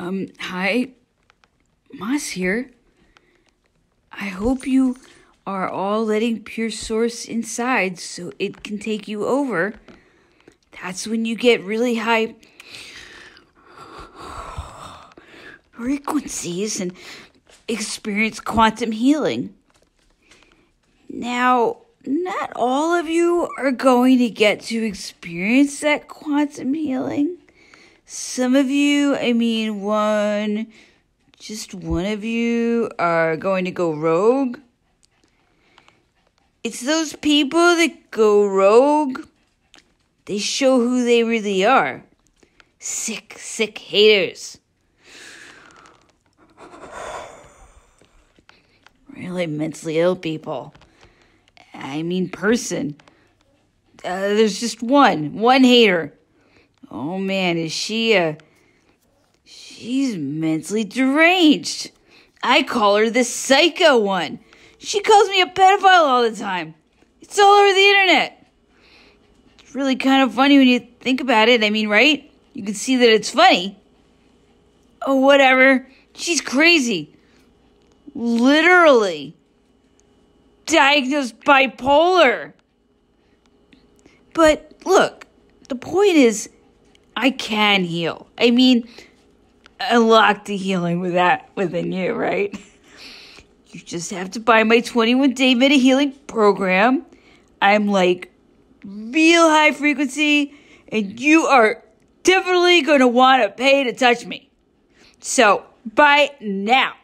Um, hi. Mas here. I hope you are all letting Pure Source inside so it can take you over. That's when you get really high frequencies and experience quantum healing. Now, not all of you are going to get to experience that quantum healing. Some of you, I mean, one, just one of you are going to go rogue. It's those people that go rogue. They show who they really are. Sick, sick haters. Really mentally ill people. I mean, person. Uh, there's just one, one hater. Oh man, is she a. She's mentally deranged. I call her the psycho one. She calls me a pedophile all the time. It's all over the internet. It's really kind of funny when you think about it. I mean, right? You can see that it's funny. Oh, whatever. She's crazy. Literally. Diagnosed bipolar. But look, the point is, I can heal. I mean, unlock the healing with that within you, right? You just have to buy my 21 day meta healing program. I'm like real high frequency, and you are definitely going to want to pay to touch me. So, buy now.